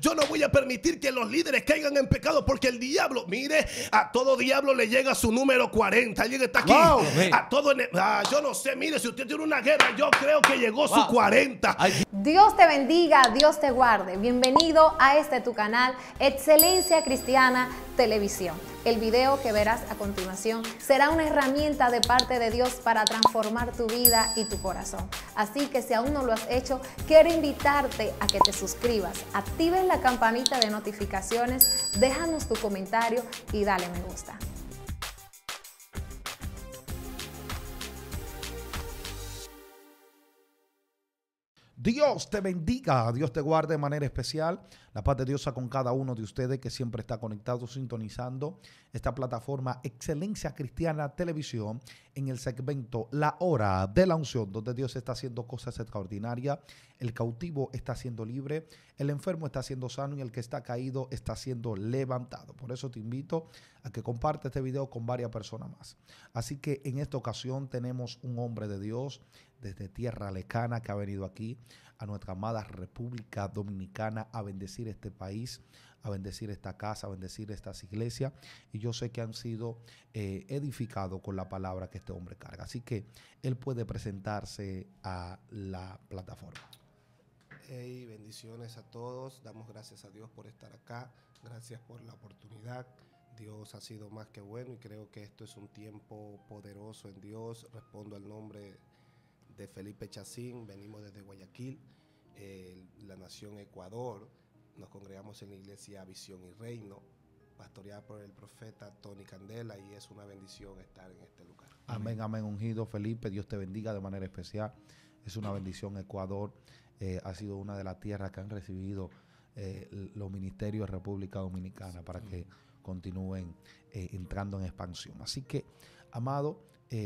Yo no voy a permitir que los líderes caigan en pecado porque el diablo, mire, a todo diablo le llega su número 40. Alguien está aquí. A todo, ah, yo no sé, mire, si usted tiene una guerra, yo creo que llegó su 40. Dios te bendiga, Dios te guarde. Bienvenido a este tu canal, Excelencia Cristiana Televisión. El video que verás a continuación será una herramienta de parte de Dios para transformar tu vida y tu corazón. Así que si aún no lo has hecho, quiero invitarte a que te suscribas, actives la campanita de notificaciones, déjanos tu comentario y dale me gusta. Dios te bendiga, Dios te guarde de manera especial. La paz de Dios con cada uno de ustedes que siempre está conectado, sintonizando esta plataforma Excelencia Cristiana Televisión en el segmento La Hora de la Unción, donde Dios está haciendo cosas extraordinarias. El cautivo está siendo libre, el enfermo está siendo sano y el que está caído está siendo levantado. Por eso te invito a que comparte este video con varias personas más. Así que en esta ocasión tenemos un hombre de Dios desde tierra lejana que ha venido aquí a nuestra amada República Dominicana a bendecir este país, a bendecir esta casa, a bendecir estas iglesias. Y yo sé que han sido eh, edificados con la palabra que este hombre carga. Así que él puede presentarse a la plataforma. Hey, bendiciones a todos. Damos gracias a Dios por estar acá. Gracias por la oportunidad. Dios ha sido más que bueno y creo que esto es un tiempo poderoso en Dios. Respondo al nombre de Felipe Chacín, venimos desde Guayaquil, la nación Ecuador, nos congregamos en la iglesia Visión y Reino, pastoreada por el profeta Tony Candela y es una bendición estar en este lugar. Amén, amén, ungido Felipe, Dios te bendiga de manera especial, es una bendición Ecuador, eh, ha sido una de las tierras que han recibido eh, los ministerios de República Dominicana para que continúen eh, entrando en expansión. Así que, amado,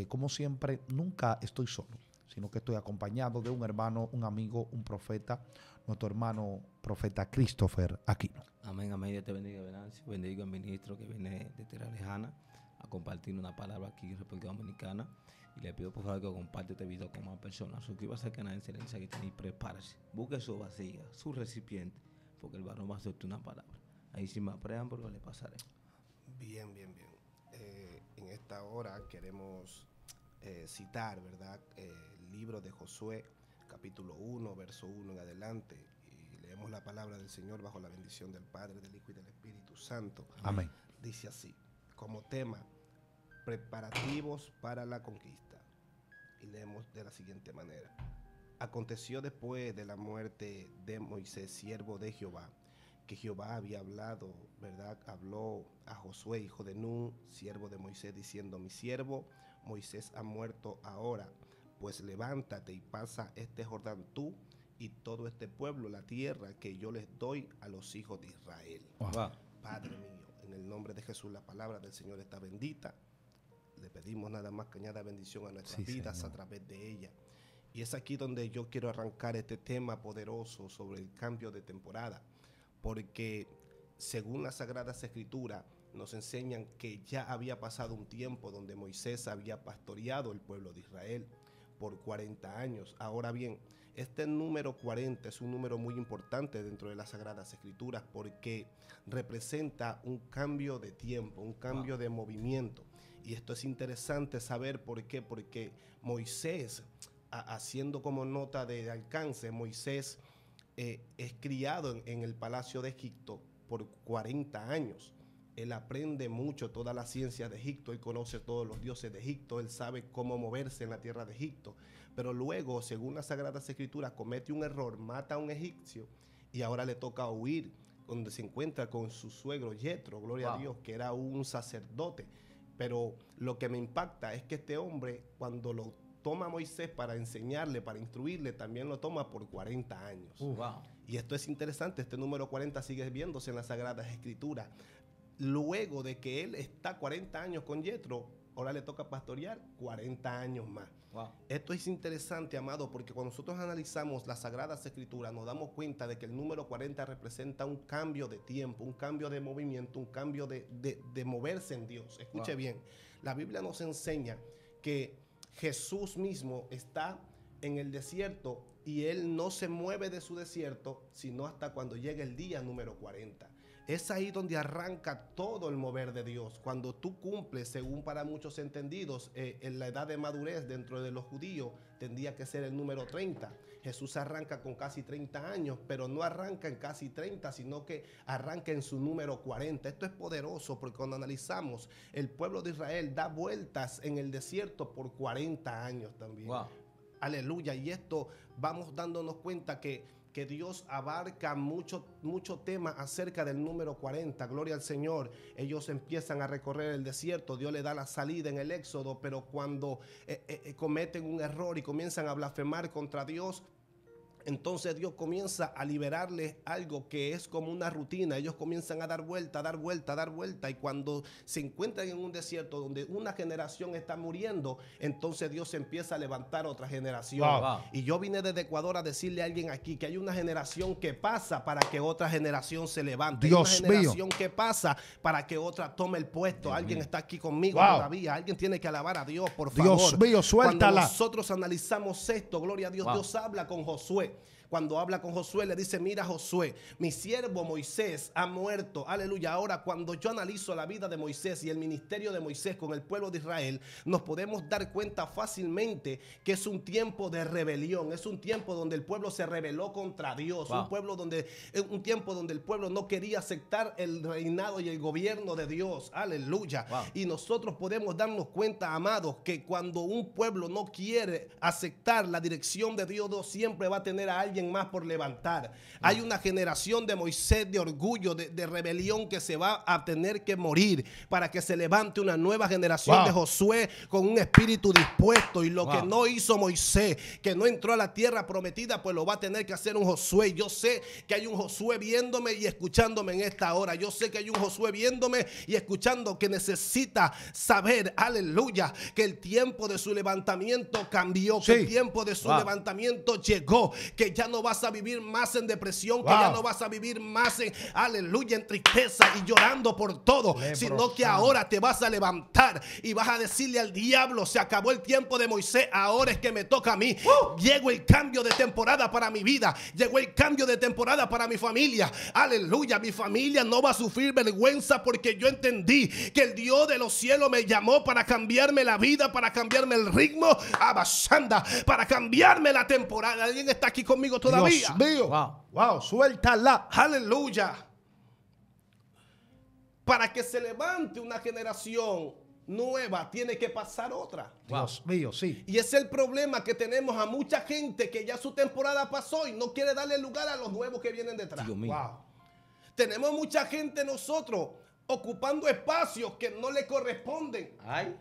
como siempre, nunca estoy solo sino que estoy acompañado de un hermano, un amigo, un profeta, nuestro hermano profeta Christopher Aquino. Amén, amén. Dios te bendiga, Venancio. Bendigo al ministro que viene de Tierra Lejana a compartir una palabra aquí en República Dominicana. Y le pido por favor que comparte este video con más personas. Suscríbase al canal de Excelencia que tenéis, prepárese. Busque su vacía, su recipiente, porque el varón va a hacerte una palabra. Ahí sin más preámbulo le pasaré. Bien, bien, bien. Eh, en esta hora queremos eh, citar, ¿verdad? Eh, libro de Josué, capítulo 1, verso 1 en adelante. Y leemos la palabra del Señor bajo la bendición del Padre, del Hijo y del Espíritu Santo. Amén. Dice así, como tema, preparativos para la conquista. Y leemos de la siguiente manera. Aconteció después de la muerte de Moisés, siervo de Jehová, que Jehová había hablado, ¿verdad? Habló a Josué, hijo de Nun, siervo de Moisés, diciendo, mi siervo Moisés ha muerto ahora pues levántate y pasa este Jordán tú y todo este pueblo, la tierra que yo les doy a los hijos de Israel. Padre mío, en el nombre de Jesús la palabra del Señor está bendita. Le pedimos nada más que añada bendición a nuestras vidas a través de ella. Y es aquí donde yo quiero arrancar este tema poderoso sobre el cambio de temporada, porque según las Sagradas Escrituras nos enseñan que ya había pasado un tiempo donde Moisés había pastoreado el pueblo de Israel por 40 años. Ahora bien, este número 40 es un número muy importante dentro de las Sagradas Escrituras porque representa un cambio de tiempo, un cambio de movimiento. Y esto es interesante saber por qué, porque Moisés, haciendo como nota de alcance, Moisés eh, es criado en el palacio de Egipto por 40 años él aprende mucho toda la ciencia de Egipto, él conoce todos los dioses de Egipto, él sabe cómo moverse en la tierra de Egipto. Pero luego, según las Sagradas Escrituras, comete un error, mata a un egipcio y ahora le toca huir, donde se encuentra con su suegro Yetro, gloria a Dios, que era un sacerdote. Pero lo que me impacta es que este hombre, cuando lo toma Moisés para enseñarle, para instruirle, también lo toma por 40 años. Uh, y esto es interesante, este número 40 sigue viéndose en las Sagradas Escrituras luego de que él está 40 años con Yetro, ahora le toca pastorear 40 años más. Esto es interesante, amado, porque cuando nosotros analizamos las Sagradas Escrituras, nos damos cuenta de que el número 40 representa un cambio de tiempo, un cambio de movimiento, un cambio de, moverse en Dios. Escuche bien, la Biblia nos enseña que Jesús mismo está en el desierto y él no se mueve de su desierto, sino hasta cuando llegue el día número 40. Es ahí donde arranca todo el mover de Dios. Cuando tú cumples, según para muchos entendidos, eh, en la edad de madurez dentro de los judíos, tendría que ser el número 30. Jesús arranca con casi 30 años, pero no arranca en casi 30, sino que arranca en su número 40. Esto es poderoso porque cuando analizamos, el pueblo de Israel da vueltas en el desierto por 40 años también. Aleluya. Y esto vamos dándonos cuenta que que Dios abarca mucho, mucho tema acerca del número 40. Gloria al Señor. Ellos empiezan a recorrer el desierto. Dios le da la salida en el éxodo. Pero cuando eh, eh, eh, cometen un error y comienzan a blasfemar contra Dios, entonces Dios comienza a liberarles algo que es como una rutina. Ellos comienzan a dar vuelta, a dar vuelta, a dar vuelta. Y cuando se encuentran en un desierto donde una generación está muriendo, entonces Dios empieza a levantar otra generación. Y yo vine desde Ecuador a decirle a alguien aquí que hay una generación que pasa para que otra generación se levante. Dios hay una generación que pasa para que otra tome el puesto. alguien está aquí conmigo todavía. Alguien tiene que alabar a Dios, por favor. Dios mío, suéltala. Cuando nosotros analizamos esto, gloria a Dios, Dios habla con Josué cuando habla con Josué, le dice, mira Josué, mi siervo Moisés ha muerto. Aleluya. Ahora, cuando yo analizo la vida de Moisés y el ministerio de Moisés con el pueblo de Israel, nos podemos dar cuenta fácilmente que es un tiempo de rebelión, es un tiempo donde el pueblo se rebeló contra Dios, un pueblo donde un tiempo donde el pueblo no quería aceptar el reinado y el gobierno de Dios. Aleluya. Y nosotros podemos darnos cuenta, amados, que cuando un pueblo no quiere aceptar la dirección de Dios, Dios siempre va a tener a alguien más por levantar. Hay una generación de Moisés de orgullo, de, rebelión que se va a tener que morir para que se levante una nueva generación de Josué con un espíritu dispuesto. Y lo que no hizo Moisés, que no entró a la tierra prometida, pues lo va a tener que hacer un Josué. Yo sé que hay un Josué viéndome y escuchándome en esta hora. Yo sé que hay un Josué viéndome y escuchando que necesita saber, aleluya, que el tiempo de su levantamiento cambió, que el tiempo de su levantamiento llegó, que ya no vas a vivir más en depresión, que ya no vas a vivir más en, aleluya, en tristeza y llorando por todo, sino que ahora te vas a levantar y vas a decirle al diablo, se acabó el tiempo de Moisés, ahora es que me toca a mí. Llegó el cambio de temporada para mi vida, llegó el cambio de temporada para mi familia. Aleluya, mi familia no va a sufrir vergüenza porque yo entendí que el Dios de los cielos me llamó para cambiarme la vida, para cambiarme el ritmo, abashanda, para cambiarme la temporada. ¿Alguien está aquí conmigo? Todavía. Dios mío. Wow. wow, suéltala. Aleluya. Para que se levante una generación nueva, tiene que pasar otra. Dios mío, sí. Y es el problema que tenemos a mucha gente que ya su temporada pasó y no quiere darle lugar a los nuevos que vienen detrás. Dios mío. Wow. Tenemos mucha gente nosotros ocupando espacios que no le corresponden. Ay.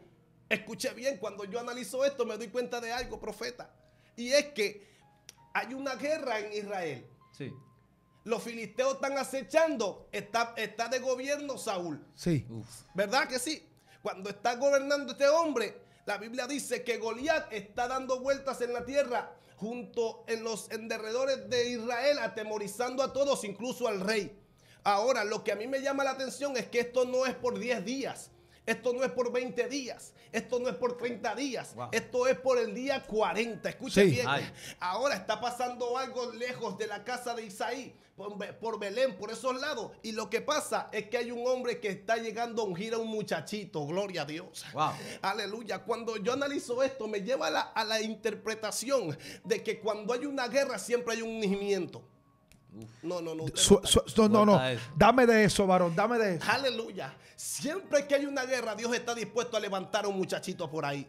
Escuche bien, cuando yo analizo esto me doy cuenta de algo, profeta. Y es que hay una guerra en Israel. Sí. Los filisteos están acechando. Está, está de gobierno Saúl. Sí. ¿Verdad que sí? Cuando está gobernando este hombre, la Biblia dice que Goliat está dando vueltas en la tierra junto en los enderredores de Israel, atemorizando a todos, incluso al rey. Ahora, lo que a mí me llama la atención es que esto no es por 10 días. Esto no es por 20 días. Esto no es por 30 días. Esto es por el día 40. Escuche bien. Ahora está pasando algo lejos de la casa de Isaí, por, Belén, por esos lados. Y lo que pasa es que hay un hombre que está llegando a ungir a un muchachito. Gloria a Dios. Aleluya. Cuando yo analizo esto, me lleva a la, a la interpretación de que cuando hay una guerra siempre hay un ungimiento. No, no, no. no, no, Dame de eso, varón. Dame de eso. Aleluya. Siempre que hay una guerra, Dios está dispuesto a levantar a un muchachito por ahí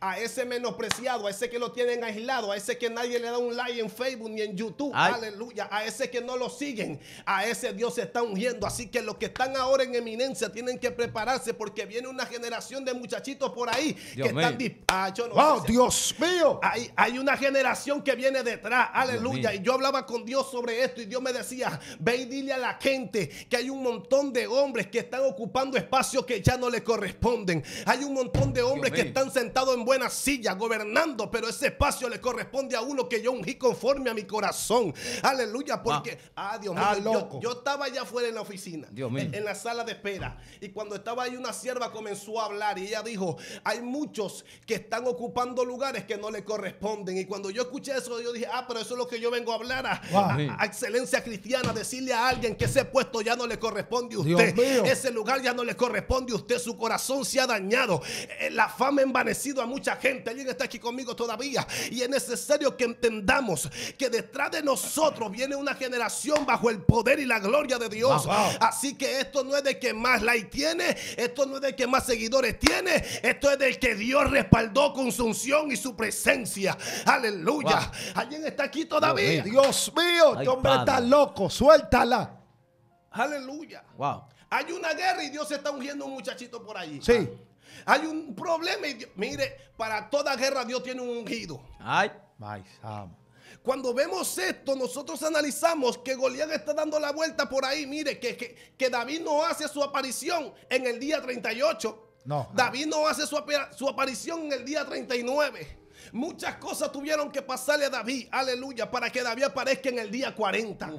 a ese menospreciado, a ese que lo tienen aislado, a ese que nadie le da un like en Facebook ni en YouTube, aleluya, a ese que no lo siguen, a ese Dios se está ungiendo. Así que los que están ahora en eminencia tienen que prepararse porque viene una generación de muchachitos por ahí que están ah, wow, Dios mío. Hay, hay, una generación que viene detrás, aleluya. Y yo hablaba con Dios sobre esto y Dios me decía, ve y dile a la gente que hay un montón de hombres que están ocupando espacios que ya no le corresponden. Hay un montón de hombres que están sentados sentado en buena silla, gobernando, pero ese espacio le corresponde a uno que yo ungí conforme a mi corazón. Aleluya, porque, ah, Dios mío, Ah, yo- loco. yo, estaba allá afuera en la oficina, Dios mío. en, en la sala de espera, y cuando estaba ahí una sierva comenzó a hablar y ella dijo, hay muchos que están ocupando lugares que no le corresponden. Y cuando yo escuché eso, yo dije, ah, pero eso es lo que yo vengo a hablar a, Wow. a- a excelencia cristiana, decirle a alguien que ese puesto ya no le corresponde a Dios usted. Ese lugar ya no le corresponde a usted. Su corazón se ha dañado. Eh, La fama ha envanecido a mucha gente. Alguien está aquí conmigo todavía. Y es necesario que entendamos que detrás de nosotros viene una generación bajo el poder y la gloria de Dios. Wow, wow. Así que esto no es de que más like tiene. Esto no es de que más seguidores tiene. Esto es del que Dios respaldó con su unción y su presencia. Aleluya. Wow. Alguien está aquí todavía. Dios mío, este hombre padre. está loco. Suéltala. Aleluya. Wow. Hay una guerra y Dios está ungiendo a un muchachito por allí. Sí. Hay un problema y Dios- mire, para toda guerra Dios tiene un ungido. Ay. Cuando vemos esto, nosotros analizamos que Goliat está dando la vuelta por ahí. Mire, que, que- que David no hace su aparición en el día 38. No. David no hace su, su aparición en el día 39. Muchas cosas tuvieron que pasarle a David, aleluya, para que David aparezca en el día 40.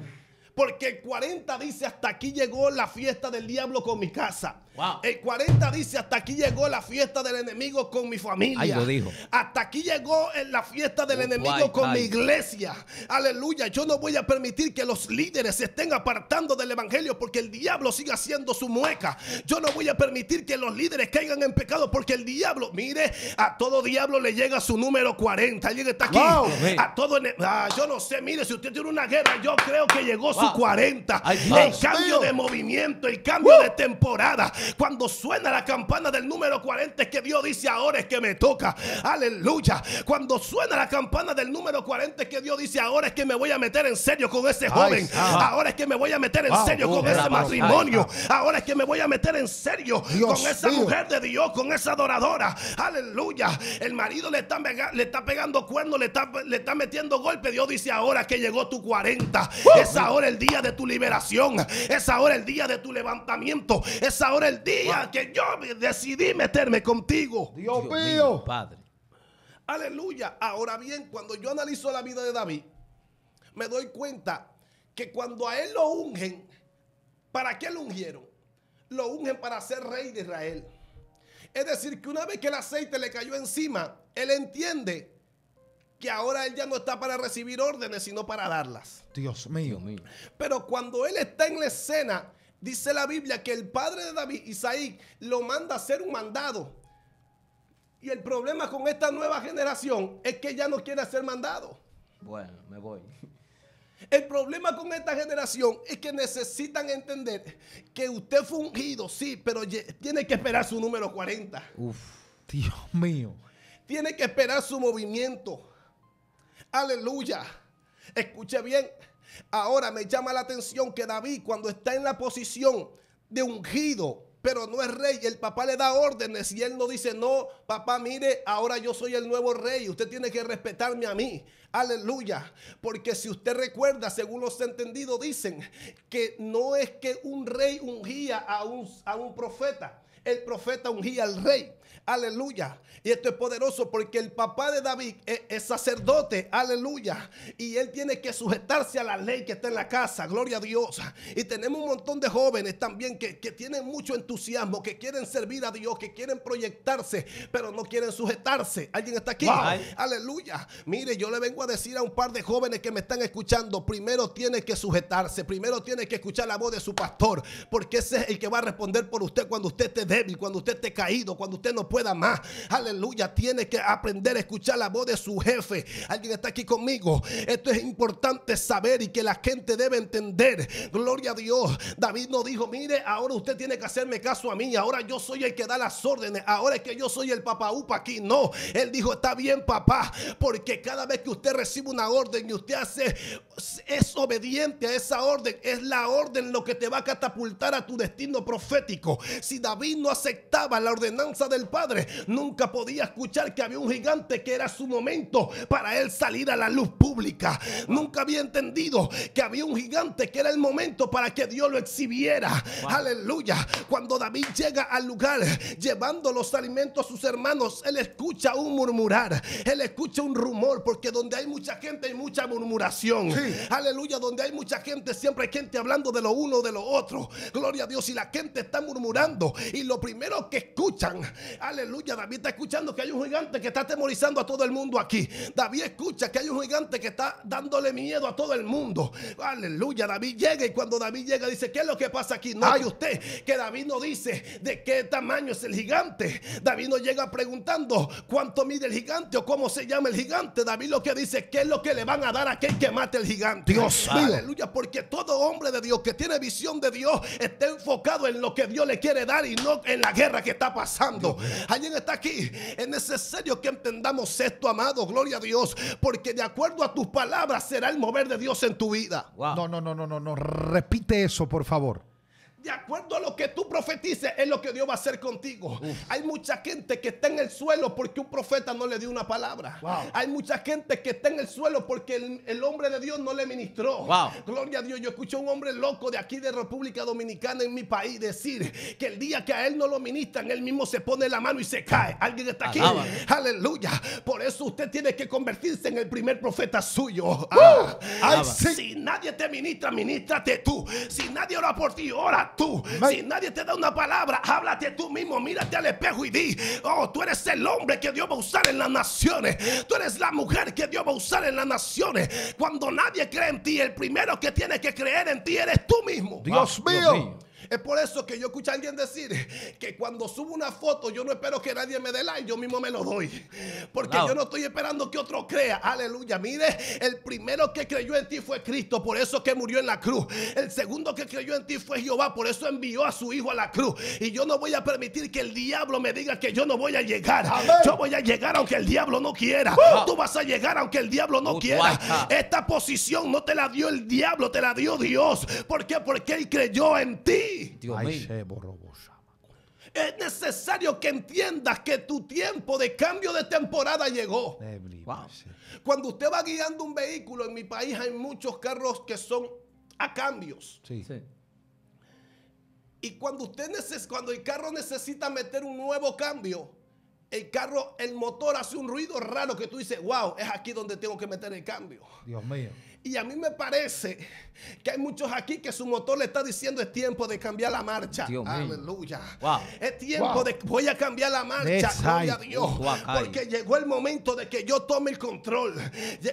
Porque el 40 dice, hasta aquí llegó la fiesta del diablo con mi casa. Wow. El 40 dice, hasta aquí llegó la fiesta del enemigo con mi familia. Ay, lo dijo. Hasta aquí llegó en la fiesta del Oh, enemigo guay, con mi iglesia. Aleluya. Yo no voy a permitir que los líderes se estén apartando del evangelio porque el diablo siga haciendo su mueca. Yo no voy a permitir que los líderes caigan en pecado porque el diablo, mire, a todo diablo le llega su número 40. Alguien está aquí. Wow. A todo, ah, yo no sé, mire, si usted tiene una guerra, yo creo que llegó su Wow. 40. Ay, el cambio de movimiento, el cambio de temporada. Cuando suena la campana del número 40 es que Dios dice, ahora es que me toca. Aleluya. Cuando suena la campana del número 40 es que Dios dice, ahora es que me voy a meter en serio con ese joven. ah. Ahora es que me voy a meter en serio con ese matrimonio. Ahora es que me voy a meter en serio con esa mujer de Dios, con esa adoradora. Aleluya. El marido le está, le está pegando cuernos, le está, le está metiendo golpe. Dios dice ahora que llegó tu 40. Es ahora el día de tu liberación. Es ahora el día de tu levantamiento. Es ahora el día que yo decidí meterme contigo. Dios mío. Padre. Aleluya. Ahora bien, cuando yo analizo la vida de David, me doy cuenta que cuando a él lo ungen, ¿para qué lo ungieron? Lo ungen para ser rey de Israel. Es decir, que una vez que el aceite le cayó encima, él entiende que ahora él ya no está para recibir órdenes, sino para darlas. Dios mío. Dios mío. Pero cuando él está en la escena, dice la Biblia que el padre de David, Isaí, lo manda a hacer un mandado. Y el problema con esta nueva generación es que ya no quiere ser mandado. Bueno, me voy. El problema con esta generación es que necesitan entender que usted fue ungido, sí, pero tiene que esperar su número 40. Uf. Dios mío. Tiene que esperar su movimiento. Aleluya. Escuche bien. Ahora me llama la atención que David cuando está en la posición de ungido, pero no es rey, el papá le da órdenes y él no dice, no, papá, mire, ahora yo soy el nuevo rey, usted tiene que respetarme a mí. Aleluya. Porque si usted recuerda, según los entendidos dicen, que no es que un rey ungía a un, a un profeta, el profeta ungía al rey. Aleluya. Y esto es poderoso porque el papá de David es, es sacerdote. Aleluya. Y él tiene que sujetarse a la ley que está en la casa. Gloria a Dios. Y tenemos un montón de jóvenes también que, que tienen mucho entusiasmo, que quieren servir a Dios, que quieren proyectarse, pero no quieren sujetarse. ¿Alguien está aquí? Wow. Aleluya. Mire, yo le vengo a decir a un par de jóvenes que me están escuchando, primero tiene que sujetarse, primero tiene que escuchar la voz de su pastor, porque ese es el que va a responder por usted cuando usted esté débil, cuando usted esté caído, cuando usted no pueda más. Aleluya, tiene que aprender a escuchar la voz de su jefe. Alguien está aquí conmigo. Esto es importante saber y que la gente debe entender. Gloria a Dios. David no dijo, mire, ahora usted tiene que hacerme caso a mí, ahora yo soy el que da las órdenes, ahora es que yo soy el papá upa aquí. No, él dijo, está bien papá, porque cada vez que usted recibe una orden y usted hace, es obediente a esa orden, es la orden lo que te va a catapultar a tu destino profético. Si David no aceptaba la ordenanza del Padre, nunca podía escuchar que había un gigante que era su momento para él salir a la luz pública. Nunca había entendido que había un gigante que era el momento para que Dios lo exhibiera. Aleluya. Cuando David llega al lugar llevando los alimentos a sus hermanos, él escucha un murmurar, él escucha un rumor, porque donde hay mucha gente hay mucha murmuración. Aleluya, donde hay mucha gente siempre hay gente hablando de lo uno de lo otro. Gloria a Dios y la gente está murmurando y lo primero que escuchan, aleluya, David está escuchando que hay un gigante que está atemorizando a todo el mundo aquí. David escucha que hay un gigante que está dándole miedo a todo el mundo. Aleluya, David llega y cuando David llega dice, ¿qué es lo que pasa aquí? No hay usted que David no dice de qué tamaño es el gigante. David no llega preguntando cuánto mide el gigante o cómo se llama el gigante. David lo que dice, ¿qué es lo que le van a dar a aquel que mate el gigante? Dios mío. Aleluya, porque todo hombre de Dios que tiene visión de Dios está enfocado en lo que Dios le quiere dar y no en la guerra que está pasando. Alguien está aquí. Es necesario que entendamos esto, amado. Gloria a Dios. Porque de acuerdo a tus palabras será el mover de Dios en tu vida. Wow. No, no, no, no, no, no. Repite eso, por favor. De acuerdo a lo que tú profetices, es lo que Dios va a hacer contigo. Hay mucha gente que está en el suelo porque un profeta no le dio una palabra. Wow. Hay mucha gente que está en el suelo porque el, el hombre de Dios no le ministró. Wow. Gloria a Dios. Yo escuché a un hombre loco de aquí de República Dominicana en mi país decir que el día que a él no lo ministran, él mismo se pone la mano y se cae. Alguien está aquí. Alaba. Aleluya. Por eso usted tiene que convertirse en el primer profeta suyo. Ah, ay. Si nadie te ministra, ministrate tú. Si nadie ora por ti, ora tú. Si nadie te da una palabra, háblate tú mismo. Mírate al espejo y di: Oh, tú eres el hombre que Dios va a usar en las naciones. Tú eres la mujer que Dios va a usar en las naciones. Cuando nadie cree en ti, el primero que tiene que creer en ti eres tú mismo. Dios Wow, mío. Dios mío. Es por eso que yo escucho a alguien decir que cuando subo una foto yo no espero que nadie me dé like, yo mismo me lo doy. Porque yo no estoy esperando que otro crea. Aleluya. Mire, el primero que creyó en ti fue Cristo, por eso que murió en la cruz. El segundo que creyó en ti fue Jehová, por eso envió a su hijo a la cruz. Y yo no voy a permitir que el diablo me diga que yo no voy a llegar. Yo voy a llegar aunque el diablo no quiera. Tú vas a llegar aunque el diablo no quiera. Esta posición no te la dio el diablo, te la dio Dios. ¿Por qué? Porque él creyó en ti. Dios Ay, mío. se borró, bosa. Es necesario que entiendas que tu tiempo de cambio de temporada llegó. Wow. Cuando usted va guiando un vehículo, en mi país hay muchos carros que son a cambios. Sí. Sí. Y cuando usted neces cuando el carro necesita meter un nuevo cambio, el carro, el motor hace un ruido raro que tú dices, wow, es aquí donde tengo que meter el cambio. Dios mío. Y a mí me parece que hay muchos aquí que su motor le está diciendo es tiempo de cambiar la marcha. Aleluya. Wow. Es tiempo Wow. de voy a cambiar la marcha. Gloria a. Dios. Porque llegó el momento de que yo tome el control.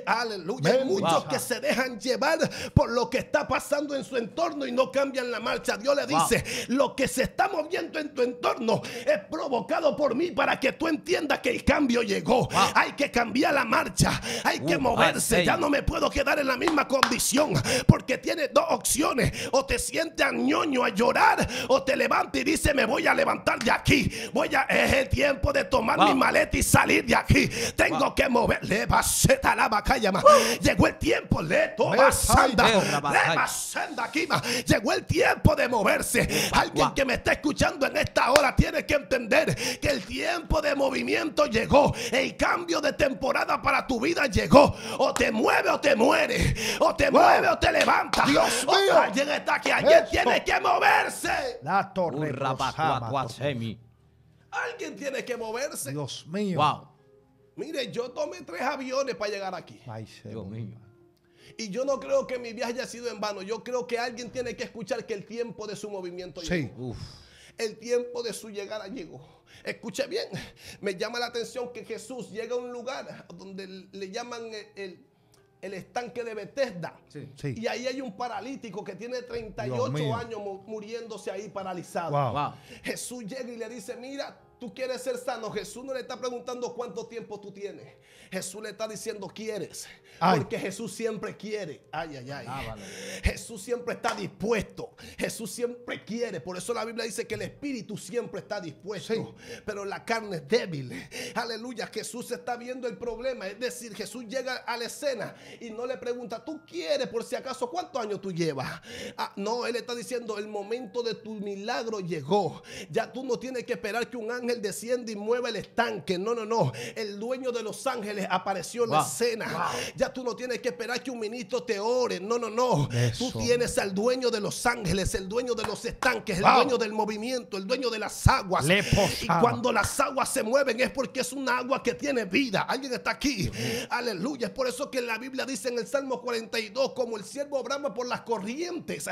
Aleluya. Hay muchos wow. que se dejan llevar por lo que está pasando en su entorno y no cambian la marcha. Dios le dice, lo que se está moviendo en tu entorno es provocado por mí para que tú entiendas que el cambio llegó. Hay que cambiar la marcha. Hay que Uh, moverse. Ya no me puedo quedar en la misma condición porque tiene dos opciones. O te sientes ñoño a llorar o te levantas y dices me voy a levantar de aquí. Voy a, es el tiempo de tomar Wow. mi maleta y salir de aquí. Tengo Wow. que mover. Le baseta la bacalla, ma. Llegó el tiempo. Le toma sanda. Le. Llegó el tiempo de moverse. Alguien Wow. que me está escuchando en esta hora tiene que entender que el tiempo de movimiento llegó. El cambio de temporada para tu vida llegó. O te mueve o te muere. O te mueve o te levanta. Dios O- mío. Alguien está aquí. Alguien Eso. tiene que moverse. La torre. Alguien tiene que moverse. Dios mío. Wow. Mire, yo tomé tres aviones para llegar aquí. Ay, Dios mío. Y yo no creo que mi viaje haya sido en vano. Yo creo que alguien tiene que escuchar que el tiempo de su movimiento Sí. llegó. Uf. El tiempo de su llegada llegó. Escuche bien, me llama la atención que Jesús llega a un lugar donde le llaman el, el- el estanque de Bethesda. Sí. Sí. Y ahí hay un paralítico que tiene Dios 38 mío. años mu- muriéndose ahí paralizado. Wow. Wow. Jesús llega y le dice, mira, Tú quieres ser sano. Jesús no le está preguntando cuánto tiempo tú tienes. Jesús le está diciendo quieres. Ay. Porque Jesús siempre quiere. Ay, ay, ay. Ah, vale. Jesús siempre está dispuesto. Jesús siempre quiere. Por eso la Biblia dice que el espíritu siempre está dispuesto. Sí. Pero la carne es débil. Aleluya. Jesús está viendo el problema. Es decir, Jesús llega a la escena y no le pregunta, ¿tú quieres por si acaso cuántos años tú llevas? Ah, no, él está diciendo, el momento de tu milagro llegó. Ya tú no tienes que esperar que un ángel descienda y mueva el estanque. No, no, no. El dueño de los ángeles apareció en la Wow. escena. Ya tú no tienes que esperar que un ministro te ore. No, no, no. Eso. Tú tienes al dueño de los ángeles, el dueño de los estanques, el Wow. dueño del movimiento, el dueño de las aguas. Y cuando las aguas se mueven es porque es una agua que tiene vida. Alguien está aquí. Aleluya. Es por eso que la Biblia dice en el Salmo 42, como el siervo brama por las corrientes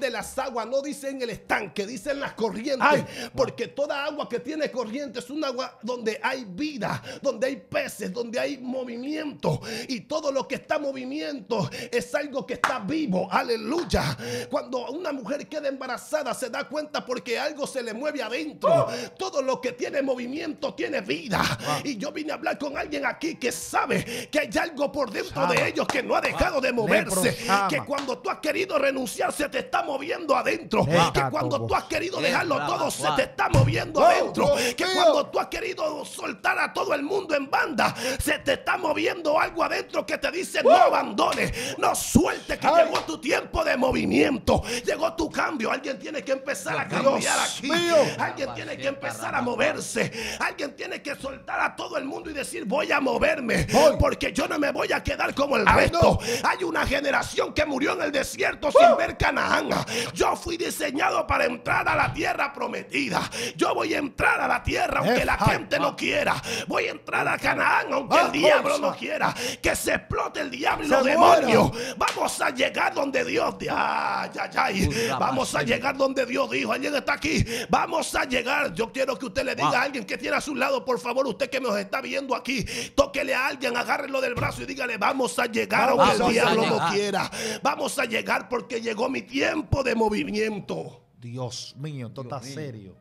de las aguas. No dice en el estanque, dice en las corrientes. Ay. Porque toda agua que tiene corriente es un agua donde hay vida, donde hay peces, donde hay movimiento. Y todo lo que está en movimiento es algo que está vivo. Aleluya. Cuando una mujer queda embarazada se da cuenta porque algo se le mueve adentro. Todo lo que tiene movimiento tiene vida. Y yo vine a hablar con alguien aquí que sabe que hay algo por dentro de ellos que no ha dejado de moverse. Leprosama. Que cuando tú has querido renunciar se te está moviendo adentro. Que cuando tú has querido dejarlo todo se te está moviendo Oh, adentro. Que cuando tú has querido soltar a todo el mundo en banda, se te está moviendo algo adentro que te dice no abandones, no suelte que Ay. llegó tu tiempo de movimiento, llegó tu cambio. Alguien tiene que empezar a cambiar aquí. mío. Alguien tiene que empezar a moverse. Alguien tiene que soltar a todo el mundo y decir voy a moverme Voy. porque yo no me voy a quedar como el Ay, resto. Hay una generación que murió en el desierto sin ver Canaán. Yo fui diseñado para entrar a la tierra prometida. Yo voy a entrar a la tierra aunque la gente no quiera. Voy a entrar a Canaán aunque Ah, el diablo cosa. no quiera. Que se explote el diablo y los demonios. Vamos a llegar donde Dios. Ay, ay, ay. Ultra Vamos a llegar donde Dios dijo. Alguien está aquí. Vamos a llegar. Yo quiero que usted le diga a alguien que tiene a su lado, por favor, usted que nos está viendo aquí, tóquele a alguien, agárrelo del brazo y dígale, vamos a llegar aunque el diablo no quiera. Vamos a llegar porque llegó mi tiempo de movimiento. Dios mío, esto está mío. serio.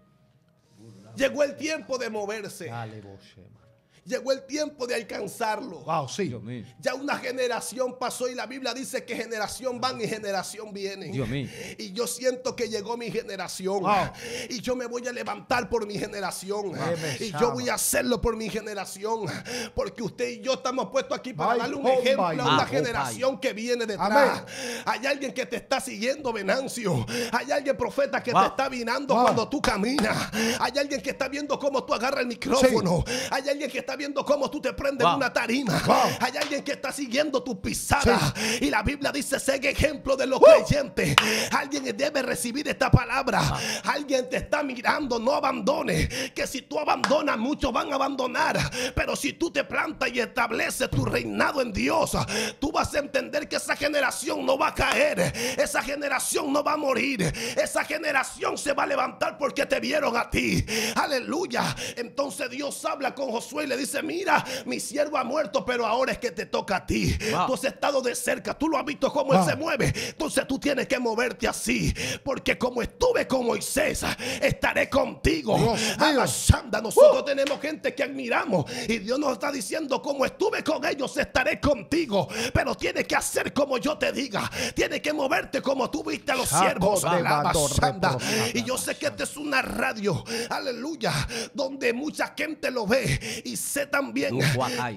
Llegó el tiempo de moverse. Llegó el tiempo de alcanzarlo. Wow, sí. Dios mío. Ya una generación pasó y la Biblia dice que generación van y generación vienen. Dios mío. Y yo siento que llegó mi generación. Wow. Y yo me voy a levantar por mi generación. Y yo voy a hacerlo por mi generación. Porque usted y yo estamos puestos aquí para Ay, darle un oh, ejemplo a una God. generación que viene detrás. Amén. Hay alguien que te está siguiendo, Venancio. Hay alguien, profeta, que Wow. te está vinando Wow. cuando tú caminas. Hay alguien que está viendo cómo tú agarras el micrófono. Hay alguien que está viendo cómo tú te prendes en una tarima. Wow. Hay alguien que está siguiendo tu pisada. Y la Biblia dice, sé ejemplo de los creyentes. Alguien debe recibir esta palabra. Alguien te está mirando, no abandones. Que si tú abandonas, muchos van a abandonar. Pero si tú te plantas y estableces tu reinado en Dios, tú vas a entender que esa generación no va a caer. Esa generación no va a morir. Esa generación se va a levantar porque te vieron a ti. Aleluya. Entonces Dios habla con Josué y le dice, mira, mi siervo ha muerto, pero ahora es que te toca a ti. Wow. Tú has estado de cerca, tú lo has visto cómo él se mueve. Entonces tú tienes que moverte así. Porque como estuve con Moisés, estaré contigo. Abashanda, Nosotros tenemos gente que admiramos. Y Dios nos está diciendo, como estuve con ellos, estaré contigo. Pero tienes que hacer como yo te diga. Tienes que moverte como tú viste a los siervos. de Shanda. reprobado. Y yo sé que esta es una radio, aleluya, donde mucha gente lo ve. Y sé también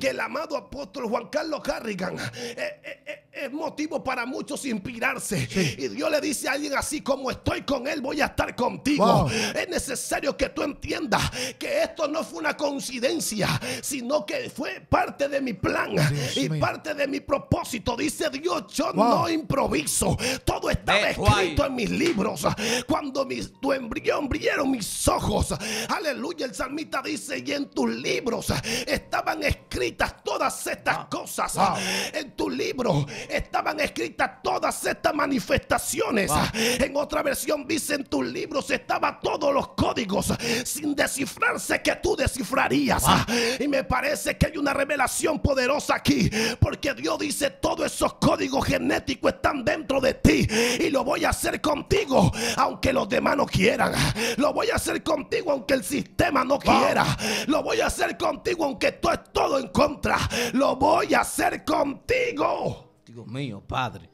que el amado apóstol Juan Carlos Carrigan eh, eh, eh, es motivo para muchos inspirarse. Y Dios le dice a alguien así como estoy con él, voy a estar contigo. Wow. Es necesario que tú entiendas que esto no fue una coincidencia, sino que fue parte de mi plan Dios y mío. parte de mi propósito. Dice Dios, yo Wow. no improviso. Todo estaba escrito guay. en mis libros. Cuando mis, tu embrión brillieron mis ojos. Aleluya. El salmista dice, y en tus libros estaban escritas todas estas cosas. En tu libro estaban escritas todas estas manifestaciones. En otra versión dice en tus libros estaban todos los códigos sin descifrarse que tú descifrarías. Y me parece que hay una revelación poderosa aquí. Porque Dios dice todos esos códigos genéticos están dentro de ti. Y lo voy a hacer contigo aunque los demás no quieran. Lo voy a hacer contigo aunque el sistema no quiera. Lo voy a hacer contigo aunque todo es todo en contra. Lo voy a hacer contigo. Dios mío, Padre.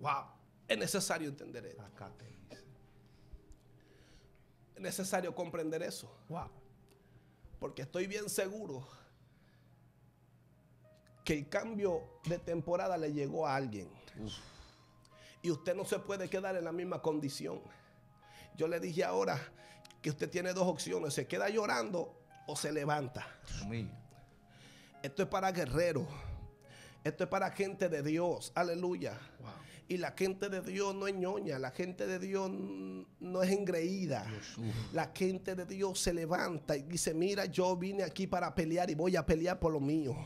Wow. Es necesario entender eso. Es necesario comprender eso. Wow. Porque estoy bien seguro que el cambio de temporada le llegó a alguien. Y usted no se puede quedar en la misma condición. Yo le dije ahora que usted tiene dos opciones. Se queda llorando o se levanta. Esto es para guerreros. Esto es para gente de Dios. Aleluya. Y la gente de Dios no es ñoña, la gente de Dios no es engreída. La gente de Dios se levanta y dice, mira, yo vine aquí para pelear y voy a pelear por lo mío.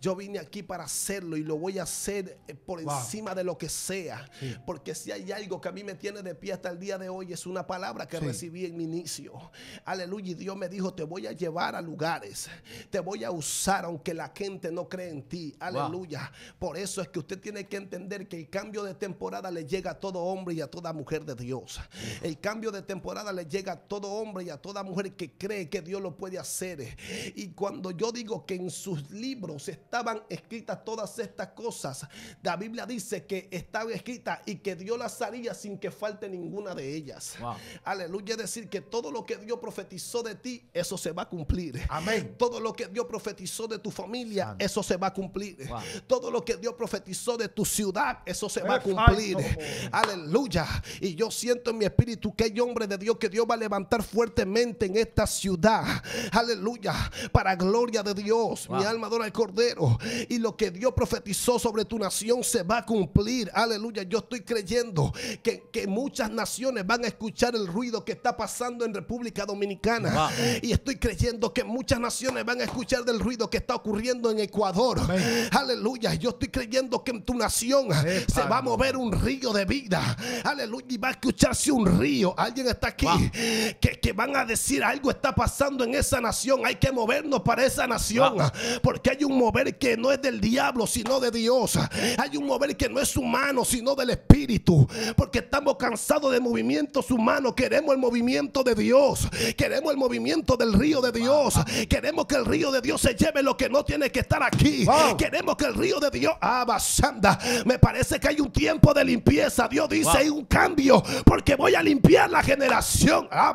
Yo vine aquí para hacerlo y lo voy a hacer eh, por encima de lo que sea. Porque si hay algo que a mí me tiene de pie hasta el día de hoy es una palabra que recibí en mi inicio. Aleluya. Y Dios me dijo, te voy a llevar a lugares. Te voy a usar aunque la gente no cree en ti. Aleluya. Por eso es que usted tiene que entender que el cambio de temporada le llega a todo hombre y a toda mujer de Dios. El cambio de temporada le llega a todo hombre y a toda mujer que cree que Dios lo puede hacer. Y cuando yo digo que en sus libros estaban escritas todas estas cosas, la Biblia dice que estaban escritas y que Dios las haría sin que falte ninguna de ellas. Aleluya. Es decir, que todo lo que Dios profetizó de ti, eso se va a cumplir. Amén. Todo lo que Dios profetizó de tu familia, eso se va a cumplir. Todo lo que Dios profetizó de tu ciudad, eso se va a cumplir cumplir. Aleluya. Y yo siento en mi espíritu que hay hombre de Dios que Dios va a levantar fuertemente en esta ciudad. Aleluya. Para gloria de Dios. Mi alma adora al Cordero. Y lo que Dios profetizó sobre tu nación se va a cumplir. Aleluya. Yo estoy creyendo que, muchas naciones van a escuchar el ruido que está pasando en República Dominicana. Y estoy creyendo que muchas naciones van a escuchar del ruido que está ocurriendo en Ecuador. Aleluya. Yo estoy creyendo que en tu nación se va a mover un río de vida. Aleluya. Y va a escucharse un río. Alguien está aquí que, que, van a decir algo está pasando en esa nación. Hay que movernos para esa nación. Porque hay un mover que no es del diablo, sino de Dios. Hay un mover que no es humano, sino del Espíritu. Porque estamos cansados de movimientos humanos. Queremos el movimiento de Dios. Queremos el movimiento del río de Dios. Queremos que el río de Dios se lleve lo que no tiene que estar aquí. Queremos que el río de Dios abasanda. Me parece que hay un tiempo tiempo de limpieza. Dios dice, hay un cambio porque voy a limpiar la generación. Ah,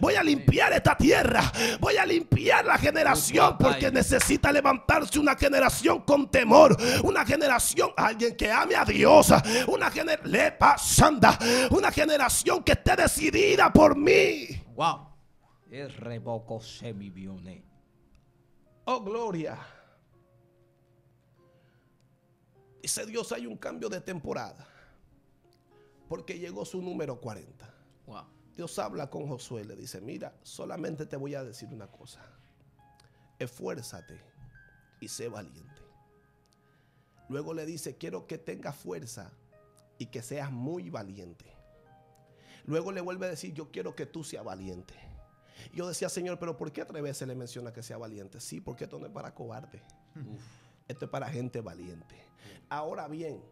voy a limpiar esta tierra. Voy a limpiar la generación porque necesita levantarse una generación con temor. Una generación, alguien que ame a Dios. Una generación, una generación que esté decidida por mí. Wow. Es revoco semibione. Oh, gloria. Dice Dios, hay un cambio de temporada. Porque llegó su número 40. Dios habla con Josué, le dice, mira, solamente te voy a decir una cosa. Esfuérzate y sé valiente. Luego le dice, quiero que tengas fuerza y que seas muy valiente. Luego le vuelve a decir, yo quiero que tú seas valiente. yo decía, Señor, pero ¿por qué otra vez se le menciona que sea valiente? Sí, porque esto no es para cobarde. Esto es para gente valiente. Ahora bien,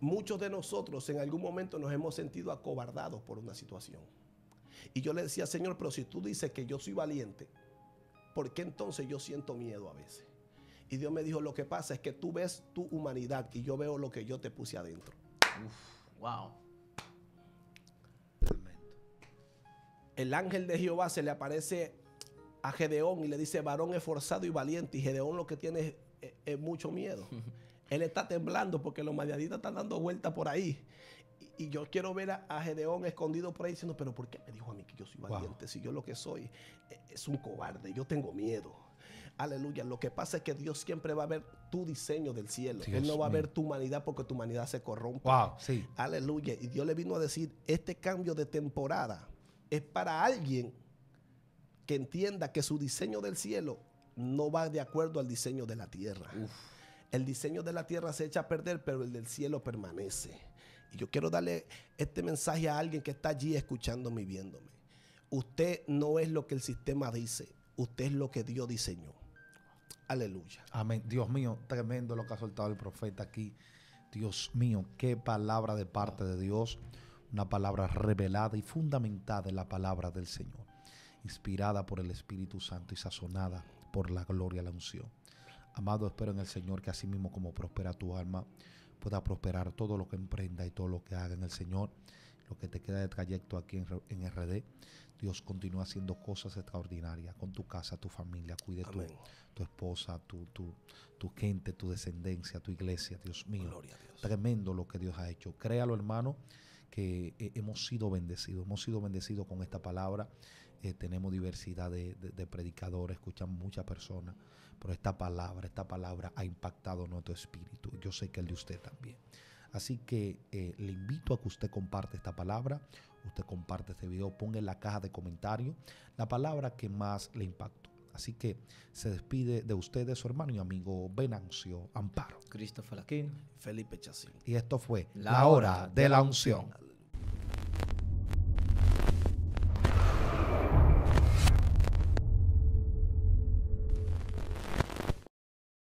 muchos de nosotros en algún momento nos hemos sentido acobardados por una situación. Y yo le decía, Señor, pero si tú dices que yo soy valiente, ¿por qué entonces yo siento miedo a veces? Y Dios me dijo, lo que pasa es que tú ves tu humanidad y yo veo lo que yo te puse adentro. wow. El ángel de Jehová se le aparece a Gedeón y le dice, varón esforzado y valiente. Y Gedeón lo que tiene es, mucho miedo. Él está temblando porque los madianitas están dando vueltas por ahí. Y, yo quiero ver a, Gedeón escondido por ahí diciendo, pero ¿por qué me dijo a mí que yo soy valiente? Si yo lo que soy e, es un cobarde, yo tengo miedo. Aleluya. Lo que pasa es que Dios siempre va a ver tu diseño del cielo. Él no va a ver tu humanidad porque tu humanidad se corrompe. Aleluya. Y Dios le vino a decir, este cambio de temporada es para alguien que entienda que su diseño del cielo no va de acuerdo al diseño de la tierra. El diseño de la tierra se echa a perder, pero el del cielo permanece. Y yo quiero darle este mensaje a alguien que está allí escuchándome y viéndome. Usted no es lo que el sistema dice, usted es lo que Dios diseñó. Aleluya. Amén. Dios mío, tremendo lo que ha soltado el profeta aquí. Dios mío, qué palabra de parte de Dios. Una palabra revelada y fundamentada en la palabra del Señor. Inspirada por el Espíritu Santo y sazonada por la gloria la unción. Amado, espero en el Señor que así mismo como prospera tu alma, pueda prosperar todo lo que emprenda y todo lo que haga en el Señor. Lo que te queda de trayecto aquí en, RD, Dios continúa haciendo cosas extraordinarias con tu casa, tu familia. Cuide tu, tu, esposa, tu, tu, tu, gente, tu descendencia, tu iglesia. Dios mío. Tremendo lo que Dios ha hecho. Créalo, hermano, que eh, hemos sido bendecidos. Hemos sido bendecidos con esta palabra. Eh, tenemos diversidad de, de, predicadores, escuchamos muchas personas. Pero esta palabra, esta palabra ha impactado nuestro espíritu. Yo sé que el de usted también. Así que eh, le invito a que usted comparte esta palabra, usted comparte este video, ponga en la caja de comentarios la palabra que más le impactó. Así que se despide de ustedes su hermano y amigo Venancio Amparo. Christopher Laquín. Felipe Chacín. Y esto fue La, Hora de la Unción.